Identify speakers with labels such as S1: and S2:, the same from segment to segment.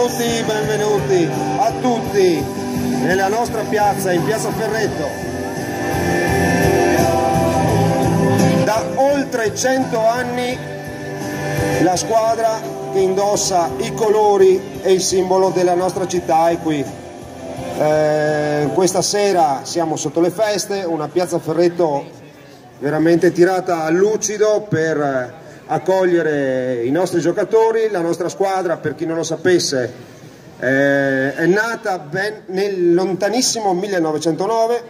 S1: benvenuti, benvenuti a tutti nella nostra piazza, in piazza Ferretto. Da oltre 100 anni la squadra che indossa i colori e il simbolo della nostra città è qui. Eh, questa sera siamo sotto le feste, una piazza Ferretto veramente tirata a lucido per accogliere i nostri giocatori, la nostra squadra, per chi non lo sapesse, eh, è nata ben nel lontanissimo 1909,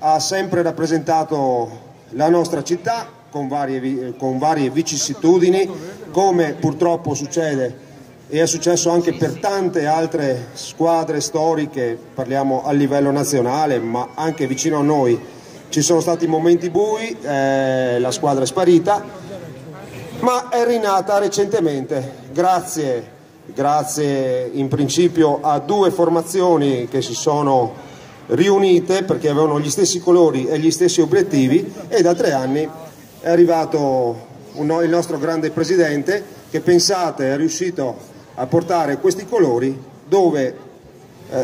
S1: ha sempre rappresentato la nostra città con varie, con varie vicissitudini, come purtroppo succede e è successo anche per tante altre squadre storiche, parliamo a livello nazionale, ma anche vicino a noi. Ci sono stati momenti bui, eh, la squadra è sparita, ma è rinata recentemente. Grazie, grazie in principio a due formazioni che si sono riunite perché avevano gli stessi colori e gli stessi obiettivi e da tre anni è arrivato un, il nostro grande presidente che pensate è riuscito a portare questi colori dove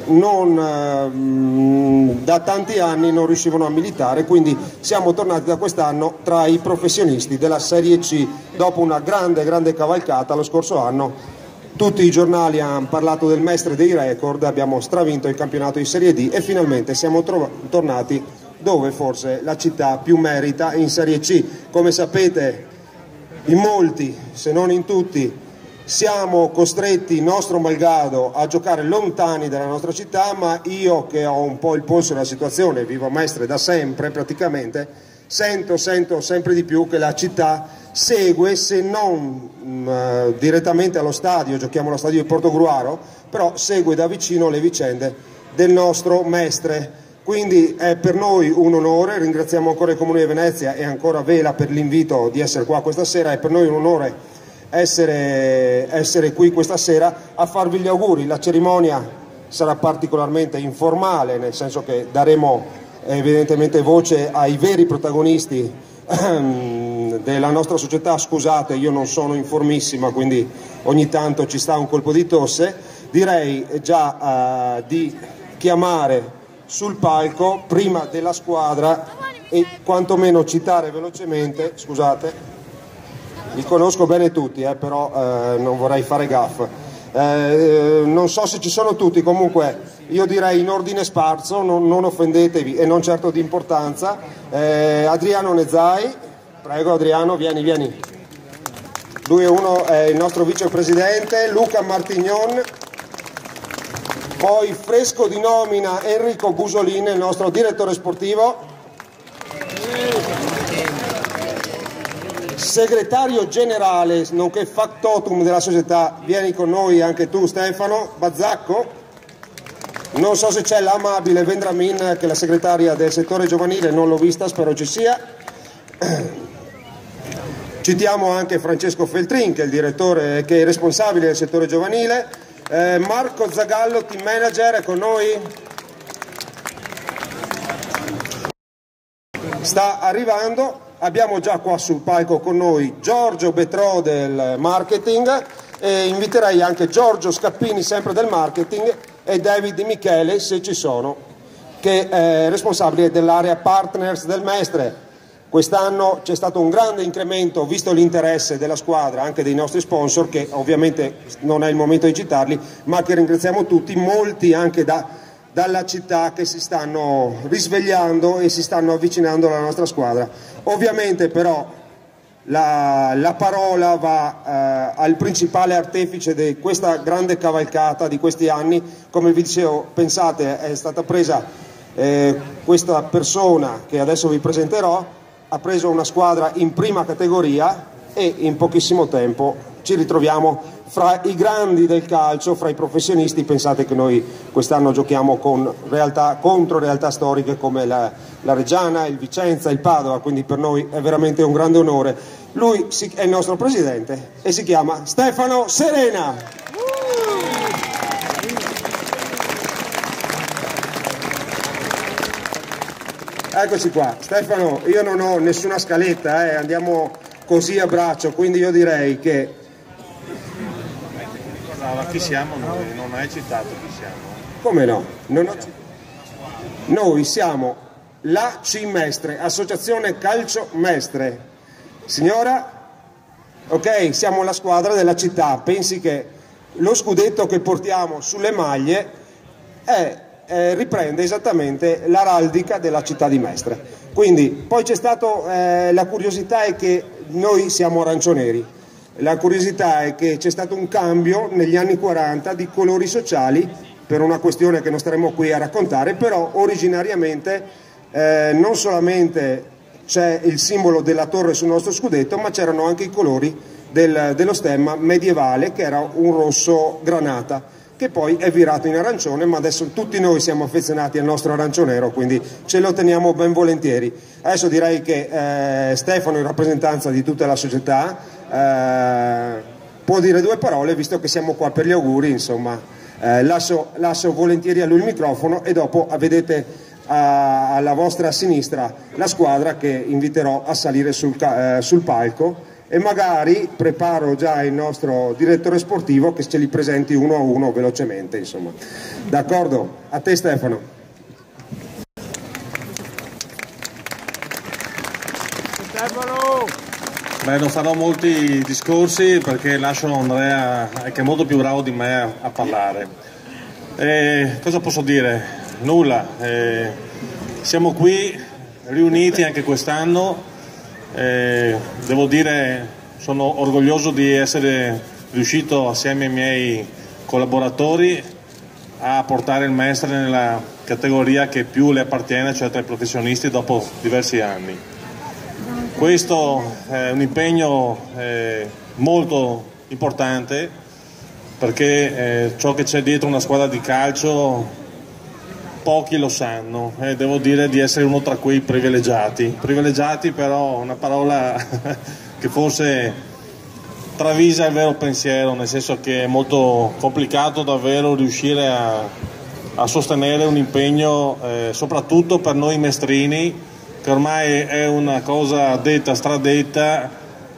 S1: non, eh, da tanti anni non riuscivano a militare, quindi siamo tornati da quest'anno tra i professionisti della Serie C dopo una grande, grande cavalcata lo scorso anno. Tutti i giornali hanno parlato del mestre dei record, abbiamo stravinto il campionato di Serie D e finalmente siamo tornati dove forse la città più merita in Serie C. Come sapete in molti, se non in tutti, siamo costretti, nostro malgrado, a giocare lontani dalla nostra città, ma io che ho un po' il polso della situazione, vivo a Mestre da sempre praticamente, sento, sento sempre di più che la città segue, se non mh, mm, eh, direttamente allo stadio, giochiamo allo stadio di Portogruaro, però segue da vicino le vicende del nostro Mestre. Quindi è per noi un onore, ringraziamo ancora il Comune di Venezia e ancora Vela per l'invito di essere qua questa sera, è per noi un onore essere, essere qui questa sera a farvi gli auguri. La cerimonia sarà particolarmente informale, nel senso che daremo evidentemente voce ai veri protagonisti ehm, della nostra società. Scusate, io non sono informissima, quindi ogni tanto ci sta un colpo di tosse. Direi già uh, di chiamare sul palco prima della squadra e quantomeno citare velocemente, scusate, li conosco bene tutti, eh, però eh, non vorrei fare gaff. Eh, non so se ci sono tutti, comunque io direi in ordine sparso, non, non offendetevi e non certo di importanza. Eh, Adriano Nezzai, prego Adriano, vieni, vieni. Lui è, uno, è il nostro vicepresidente, Luca Martignon, poi fresco di nomina Enrico Busolin, il nostro direttore sportivo. Segretario generale nonché factotum della società, vieni con noi anche tu Stefano Bazzacco, non so se c'è l'amabile Vendramin che è la segretaria del settore giovanile, non l'ho vista, spero ci sia. Citiamo anche Francesco Feltrin che è il direttore, che è responsabile del settore giovanile, eh, Marco Zagallo, team manager, è con noi. Sta arrivando, abbiamo già qua sul palco con noi Giorgio Betrò del marketing e inviterei anche Giorgio Scappini sempre del marketing e David Michele se ci sono che è responsabile dell'area partners del Mestre quest'anno c'è stato un grande incremento visto l'interesse della squadra anche dei nostri sponsor che ovviamente non è il momento di citarli ma che ringraziamo tutti molti anche da dalla città che si stanno risvegliando e si stanno avvicinando alla nostra squadra. Ovviamente però la, la parola va eh, al principale artefice di questa grande cavalcata di questi anni, come vi dicevo, pensate è stata presa eh, questa persona che adesso vi presenterò, ha preso una squadra in prima categoria e in pochissimo tempo ci ritroviamo fra i grandi del calcio, fra i professionisti, pensate che noi quest'anno giochiamo realtà, contro realtà storiche come la, la, Reggiana, il Vicenza, il Padova, quindi per noi è veramente un grande onore. Lui è il nostro presidente e si chiama Stefano Serena. Eccoci qua, Stefano, io non ho nessuna scaletta, eh, andiamo così a braccio, quindi io direi che
S2: No, chi siamo noi? Non hai citato chi siamo.
S1: Come no? Non ho... Noi siamo la C Mestre, Associazione Calcio Mestre. Signora, ok, siamo la squadra della città. Pensi che lo scudetto che portiamo sulle maglie è, eh, riprende esattamente l'araldica della città di Mestre. Quindi poi c'è stato, eh, la curiosità è che noi siamo arancionieri, la curiosità è che c'è stato un cambio negli anni 40 di colori sociali per una questione che non staremo qui a raccontare, però originariamente eh, non solamente c'è il simbolo della torre sul nostro scudetto, ma c'erano anche i colori del, dello stemma medievale che era un rosso granata che poi è virato in arancione, ma adesso tutti noi siamo affezionati al nostro arancio quindi ce lo teniamo ben volentieri. Adesso direi che eh, Stefano, in rappresentanza di tutta la società, eh, può dire due parole, visto che siamo qua per gli auguri, insomma, eh, lascio, lascio, volentieri a lui il microfono e dopo vedete a, alla vostra sinistra la squadra che inviterò a salire sul, eh, sul palco e magari preparo già il nostro direttore sportivo che ce li presenti uno a uno velocemente insomma. d'accordo? a te Stefano
S2: Beh, non farò molti discorsi perché lascio Andrea che è molto più bravo di me a, parlare eh, cosa posso dire? nulla eh, siamo qui riuniti anche quest'anno devo dire sono orgoglioso di essere riuscito assieme ai miei collaboratori a portare il Mestre nella categoria che più le appartiene, cioè tra i professionisti dopo diversi anni. Questo è un impegno eh, molto importante perché eh, ciò che c'è dietro una squadra di calcio pochi lo sanno e devo dire di essere uno tra quei privilegiati. Privilegiati però una parola che forse travisa il vero pensiero, nel senso che è molto complicato davvero riuscire a, a sostenere un impegno eh, soprattutto per noi mestrini, che ormai è una cosa detta, stradetta,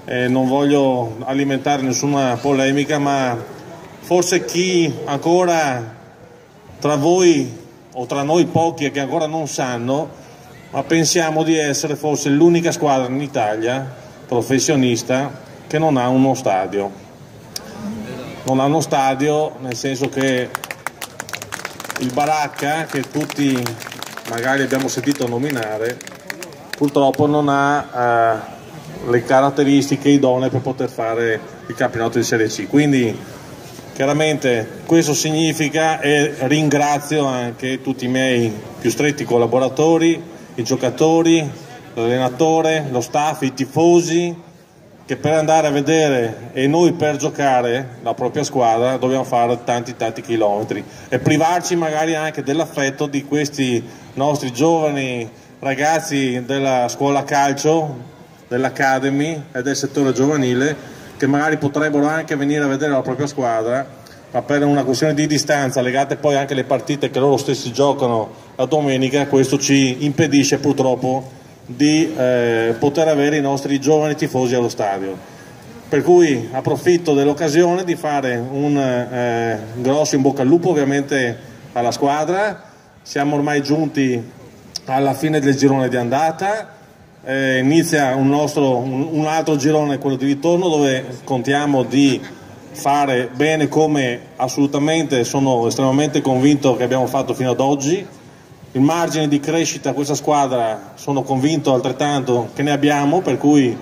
S2: eh, non voglio alimentare nessuna polemica, ma forse chi ancora tra voi o tra noi pochi che ancora non sanno, ma pensiamo di essere forse l'unica squadra in Italia professionista che non ha uno stadio. Non ha uno stadio nel senso che il Baracca, che tutti magari abbiamo sentito nominare, purtroppo non ha eh, le caratteristiche idonee per poter fare il campionato di Serie C. Quindi Chiaramente questo significa e ringrazio anche tutti i miei più stretti collaboratori, i giocatori, l'allenatore, lo staff, i tifosi, che per andare a vedere e noi per giocare la propria squadra dobbiamo fare tanti tanti chilometri e privarci magari anche dell'affetto di questi nostri giovani ragazzi della scuola calcio, dell'Academy e del settore giovanile che magari potrebbero anche venire a vedere la propria squadra, ma per una questione di distanza, legate poi anche alle partite che loro stessi giocano la domenica, questo ci impedisce purtroppo di eh, poter avere i nostri giovani tifosi allo stadio. Per cui approfitto dell'occasione di fare un eh, grosso in bocca al lupo ovviamente alla squadra, siamo ormai giunti alla fine del girone di andata, eh, inizia un, nostro, un, un, altro girone, quello di ritorno, dove contiamo di fare bene come assolutamente sono estremamente convinto che abbiamo fatto fino ad oggi. Il margine di crescita a questa squadra sono convinto altrettanto che ne abbiamo, per cui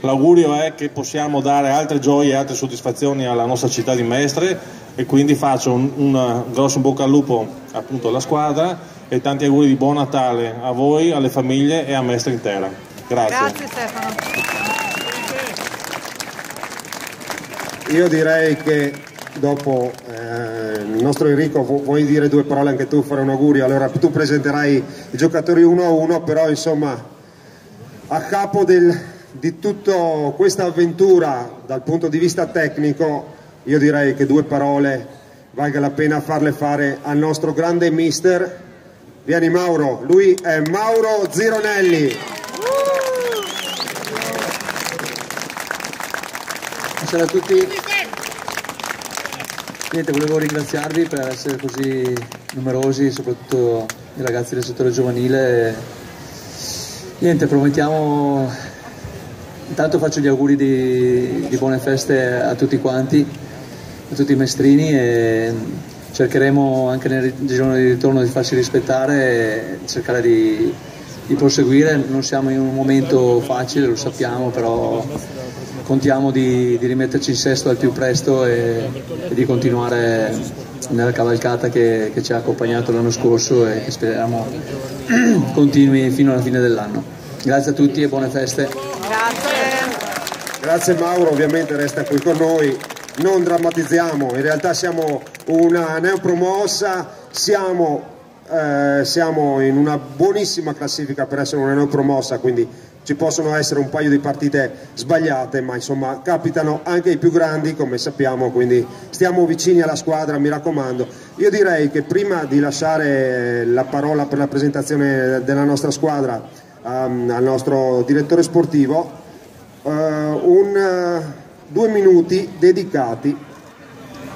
S2: l'augurio è che possiamo dare altre gioie e altre soddisfazioni alla nostra città di Mestre e quindi faccio un, un grosso bocca al lupo appunto alla squadra e tanti auguri di buon Natale a voi, alle famiglie e a Mestre intera. Grazie.
S3: Grazie Stefano.
S1: Io direi che dopo eh, il nostro Enrico vuoi dire due parole anche tu, fare un augurio, allora tu presenterai i giocatori uno a uno, però insomma a capo del, di tutta questa avventura dal punto di vista tecnico io direi che due parole valga la pena farle fare al nostro grande mister. Vieni Mauro, lui è Mauro Zironelli.
S4: Buonasera a tutti.
S3: Niente, volevo ringraziarvi per essere così numerosi, soprattutto i ragazzi del settore giovanile. Niente, promettiamo, intanto faccio gli auguri di, di buone feste a tutti quanti, a tutti i mestrini e cercheremo anche nel giorno di ritorno di farci rispettare e cercare di, di proseguire. Non siamo in un momento facile, lo sappiamo, però contiamo di, di, rimetterci in sesto al più presto e, e di continuare nella cavalcata che, che, ci ha accompagnato l'anno scorso e che speriamo continui fino alla fine dell'anno. Grazie a tutti e buone feste.
S1: Grazie. Grazie Mauro, ovviamente resta qui con noi. Non drammatizziamo, in realtà siamo una neopromossa, siamo, eh, siamo in una buonissima classifica per essere una neopromossa, quindi ci possono essere un paio di partite sbagliate, ma insomma capitano anche ai più grandi, come sappiamo, quindi stiamo vicini alla squadra, mi raccomando. Io direi che prima di lasciare la parola per la presentazione della nostra squadra um, al nostro direttore sportivo, uh, un, uh, due minuti dedicati,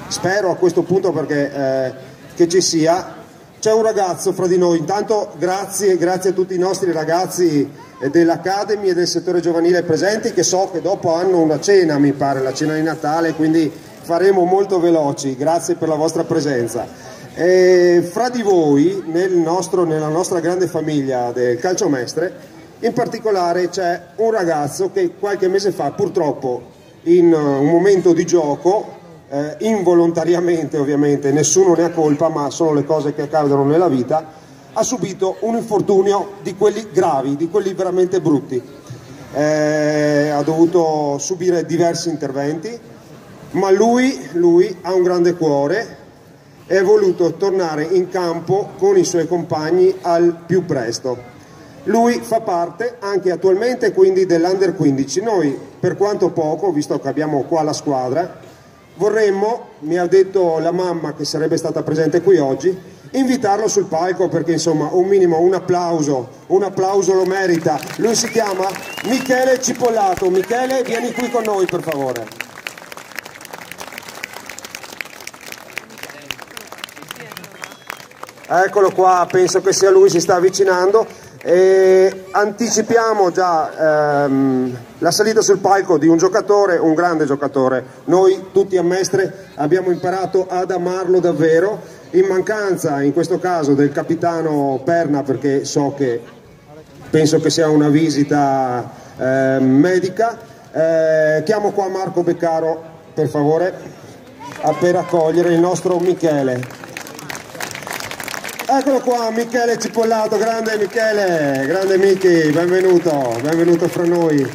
S1: spero a questo punto perché uh, che ci sia, c'è un ragazzo fra di noi, intanto grazie, grazie a tutti i nostri ragazzi dell'Academy e del settore giovanile presenti che so che dopo hanno una cena, mi pare, la cena di Natale, quindi faremo molto veloci, grazie per la vostra presenza. E fra di voi, nel nostro, nella nostra grande famiglia del calciomestre, in particolare c'è un ragazzo che qualche mese fa purtroppo in un momento di gioco, eh, involontariamente ovviamente, nessuno ne ha colpa, ma sono le cose che accadono nella vita, ha subito un infortunio di quelli gravi, di quelli veramente brutti. Eh, ha dovuto subire diversi interventi, ma lui, lui ha un grande cuore e ha voluto tornare in campo con i suoi compagni al più presto. Lui fa parte anche attualmente quindi dell'Under 15. Noi, per quanto poco, visto che abbiamo qua la squadra, vorremmo, mi ha detto la mamma che sarebbe stata presente qui oggi, invitarlo sul palco perché insomma un minimo, un applauso, un applauso lo merita. Lui si chiama Michele Cipollato. Michele, vieni qui con noi per favore. Eccolo qua, penso che sia lui, si sta avvicinando. E anticipiamo già ehm, la salita sul palco di un giocatore, un grande giocatore. Noi tutti a Mestre abbiamo imparato ad amarlo davvero in mancanza in questo caso del capitano Perna perché so che penso che sia una visita eh, medica eh, chiamo qua Marco Beccaro per favore per accogliere il nostro Michele eccolo qua Michele Cipollato grande Michele grande Michi benvenuto benvenuto fra noi.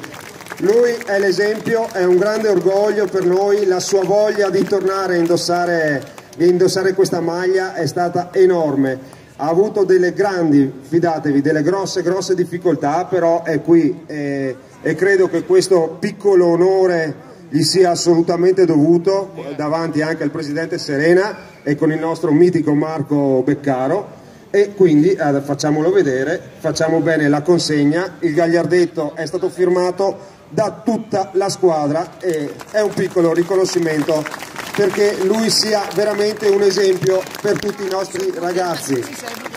S1: Lui è l'esempio, è un grande orgoglio per noi, la sua voglia di tornare a indossare di indossare questa maglia è stata enorme. Ha avuto delle grandi, fidatevi, delle grosse grosse difficoltà però è qui e, e credo che questo piccolo onore gli sia assolutamente dovuto davanti anche al Presidente Serena e con il nostro mitico Marco Beccaro. E quindi eh, facciamolo vedere, facciamo bene la consegna, il gagliardetto è stato firmato da tutta la squadra e è un piccolo riconoscimento perché lui sia veramente un esempio per tutti i nostri ragazzi.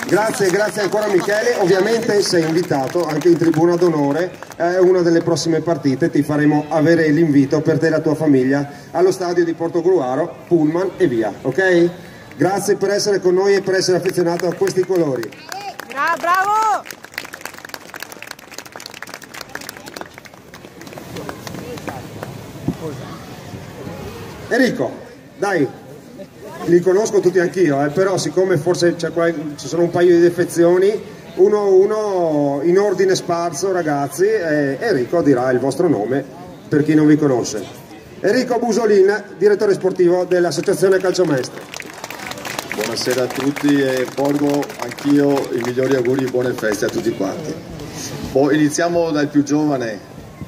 S1: Grazie, grazie ancora Michele, ovviamente sei invitato anche in tribuna d'onore a eh, una delle prossime partite, ti faremo avere l'invito per te e la tua famiglia allo stadio di Portogruaro, Pullman e via, ok? Grazie per essere con noi e per essere affezionato a questi colori.
S4: Bravo!
S1: Enrico, dai, li conosco tutti anch'io, eh, però siccome forse ci sono un paio di defezioni, uno a uno in ordine sparso ragazzi, eh, Enrico dirà il vostro nome per chi non vi conosce. Enrico Busolin, direttore sportivo dell'Associazione Calciomestre.
S5: Buonasera a tutti e porgo anch'io i migliori auguri e buone feste a tutti quanti. Boh, iniziamo dal più giovane,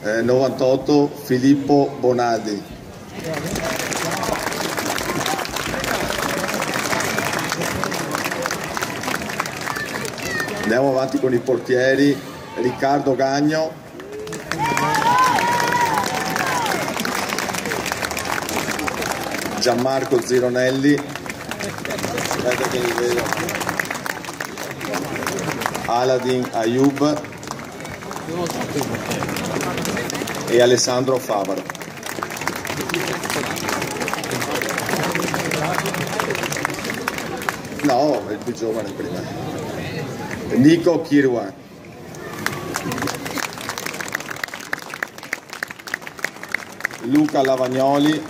S5: eh, 98, Filippo Bonaldi. Andiamo avanti con i portieri, Riccardo Gagno. Gianmarco Zironelli, aspetta che li vedo, Aladin Ayub e Alessandro Favaro. No, è il più giovane prima. Nico Kirwan. Luca Lavagnoli,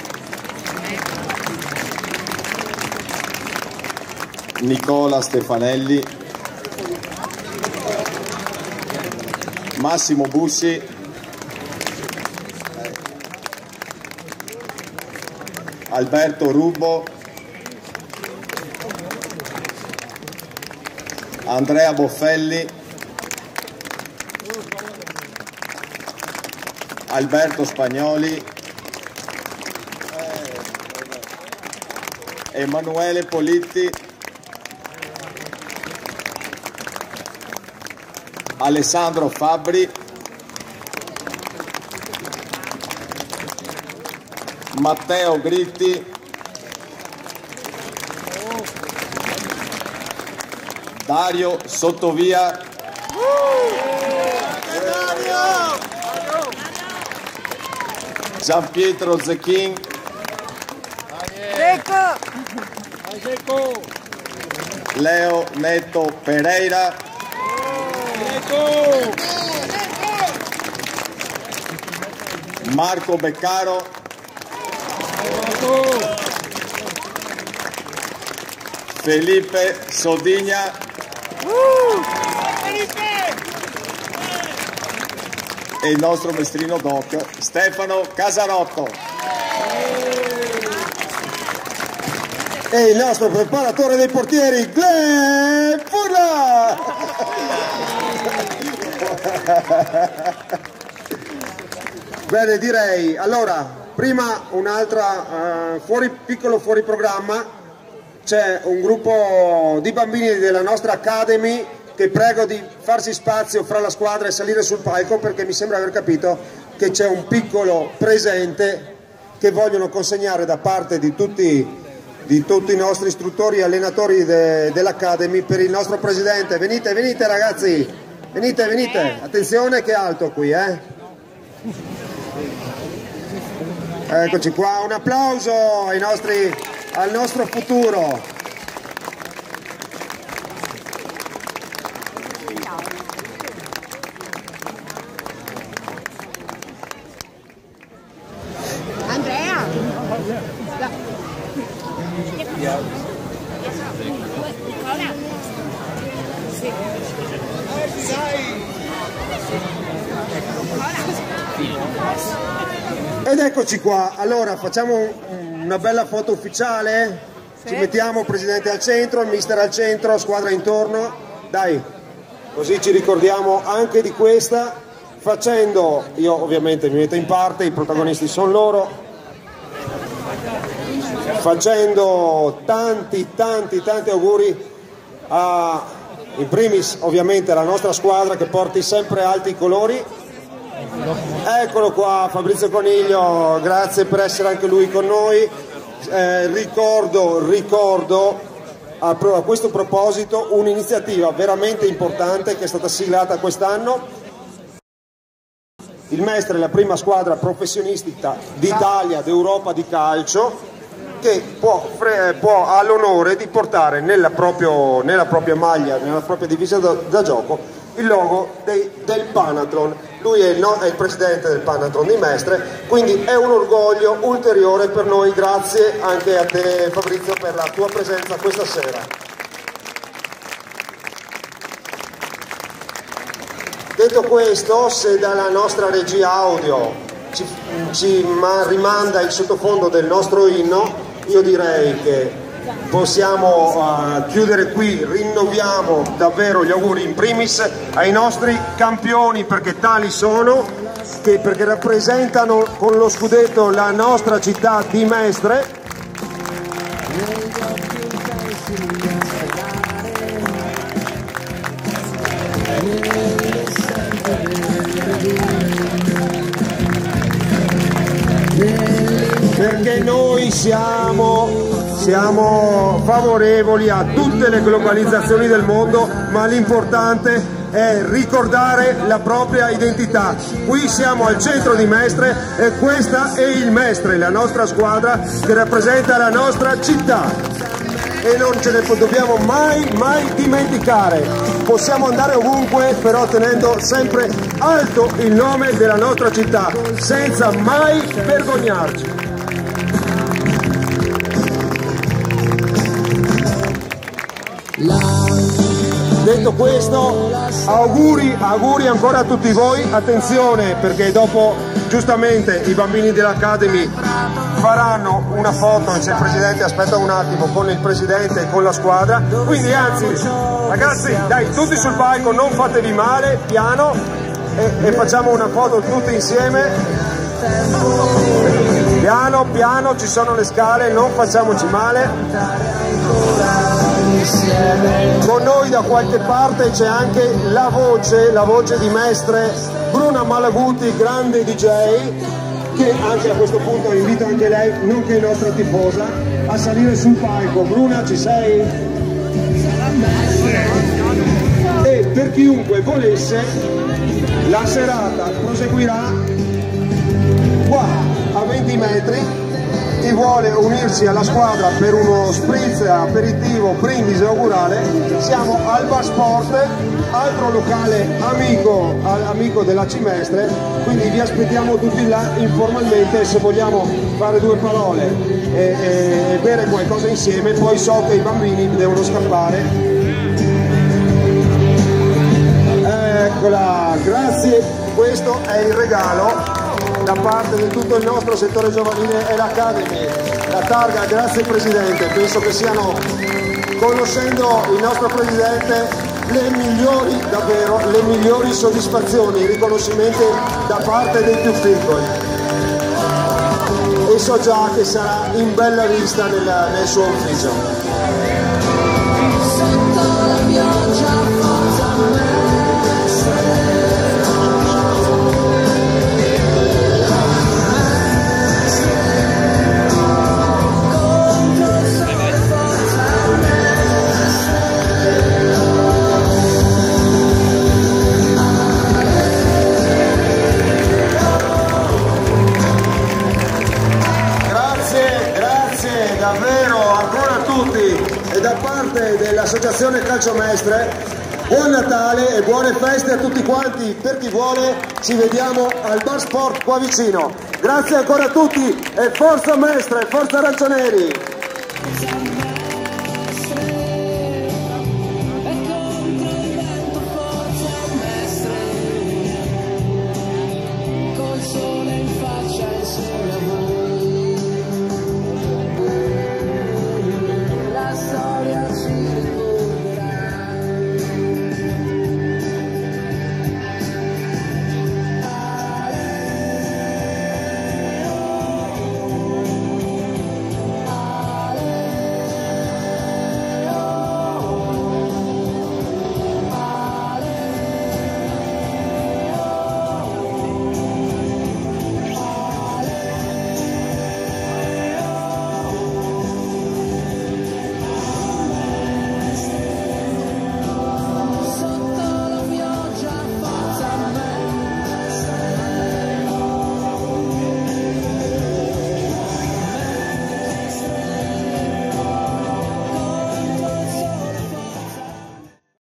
S5: Nicola Stefanelli, Massimo Bussi, Alberto Rubo, Andrea Boffelli, Alberto Spagnoli, Emanuele Politti, Alessandro Fabbri, Matteo Gritti, Dario Sottovia, Gian Pietro Zecchin! Leo Neto Pereira, Marco Beccaro, Felipe Sodigna, e il nostro mestrino doc Stefano Casarotto.
S1: E il nostro preparatore dei portieri, Glenn Furla! Bene, direi, allora, prima un'altra, eh, fuori, piccolo fuori programma, c'è un gruppo di bambini della nostra Academy che prego di farsi spazio fra la squadra e salire sul palco perché mi sembra aver capito che c'è un piccolo presente che vogliono consegnare da parte di tutti, di tutti i nostri istruttori e allenatori de, dell'Academy per il nostro presidente. Venite, venite ragazzi, venite, venite, attenzione che alto qui, eh. Eccoci qua, un applauso ai nostri, al nostro futuro.
S4: Andrea!
S1: Ed eccoci qua, allora facciamo un- una bella foto ufficiale, ci mettiamo presidente al centro, il mister al centro, squadra intorno, dai, così ci ricordiamo anche di questa, facendo, io ovviamente mi metto in parte, i protagonisti sono loro, facendo tanti tanti tanti auguri a, in primis ovviamente alla nostra squadra che porti sempre alti i colori Eccolo qua Fabrizio Coniglio, grazie per essere anche lui con noi. Eh, ricordo, ricordo a, a questo proposito un'iniziativa veramente importante che è stata siglata quest'anno. Il Mestre è la prima squadra professionistica d'Italia, d'Europa di calcio che può, fre- può- ha l'onore di portare nella, proprio- nella propria maglia, nella propria divisa da, da gioco il logo dei- del Panathlon. Lui è il, no- è il presidente del Panathlon di Mestre, quindi è un orgoglio ulteriore per noi. Grazie anche a te Fabrizio per la tua presenza questa sera. Detto questo, se dalla nostra regia audio ci, ci ma- rimanda il sottofondo del nostro inno, io direi che possiamo eh, chiudere qui, rinnoviamo davvero gli auguri in primis ai nostri campioni perché tali sono, che- perché rappresentano con lo scudetto la nostra città di Mestre. perché noi siamo, siamo favorevoli a tutte le globalizzazioni del mondo, ma l'importante è ricordare la propria identità. Qui siamo al centro di Mestre e questa è il Mestre, la nostra squadra che rappresenta la nostra città e non ce ne dobbiamo mai mai dimenticare. Possiamo andare ovunque però tenendo sempre alto il nome della nostra città, senza mai vergognarci. Detto questo, auguri, auguri ancora a tutti voi, attenzione perché dopo giustamente i bambini dell'Academy faranno una foto, se il Presidente aspetta un attimo, con il Presidente e con la squadra, quindi anzi ragazzi dai tutti sul palco, non fatevi male, piano e, e facciamo una foto tutti insieme. Piano piano ci sono le scale, non facciamoci male. Con noi da qualche parte c'è anche la voce, la voce di Mestre Bruna Malaguti, grande DJ, che anche a questo punto invito anche lei, nonché nostra tifosa, a salire sul palco. Bruna ci sei? E per chiunque volesse, la serata proseguirà qua a 20 metri chi vuole unirsi alla squadra per uno spritz aperitivo brindisi augurale siamo al Bar altro locale amico, amico della Cimestre. Quindi vi aspettiamo tutti là informalmente se vogliamo fare due parole e, e, e bere qualcosa insieme poi so che i bambini devono scappare. Eccola grazie. Questo è il regalo da parte di tutto il nostro settore giovanile e l'Academy. La targa, grazie Presidente, penso che siano, conoscendo il nostro Presidente, le migliori, davvero, le migliori soddisfazioni, riconoscimenti da parte dei più piccoli. E so già che sarà in bella vista nel, nel suo ufficio. dell'Associazione Calcio Mestre, buon Natale e buone feste a tutti quanti, per chi vuole ci vediamo al Bar Sport qua vicino. Grazie ancora a tutti e forza Mestre, forza Arancianeri!